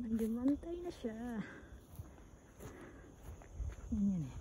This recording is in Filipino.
Nagimantay na siya. Yan yan eh.